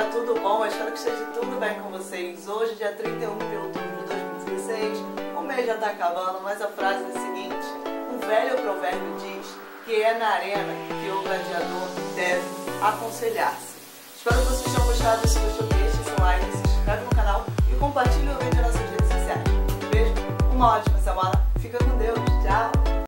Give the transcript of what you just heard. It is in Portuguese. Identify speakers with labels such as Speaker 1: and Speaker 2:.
Speaker 1: Tá tudo bom? Espero que esteja tudo bem com vocês hoje, dia 31 de outubro de 2016. O mês já está acabando, mas a frase é a seguinte: um velho provérbio diz que é na arena que o gladiador deve aconselhar-se. Espero que vocês tenham gostado. Se gostou, deixe seu like, se inscreve no canal e compartilhe o vídeo nas suas redes sociais. Um beijo, uma ótima semana.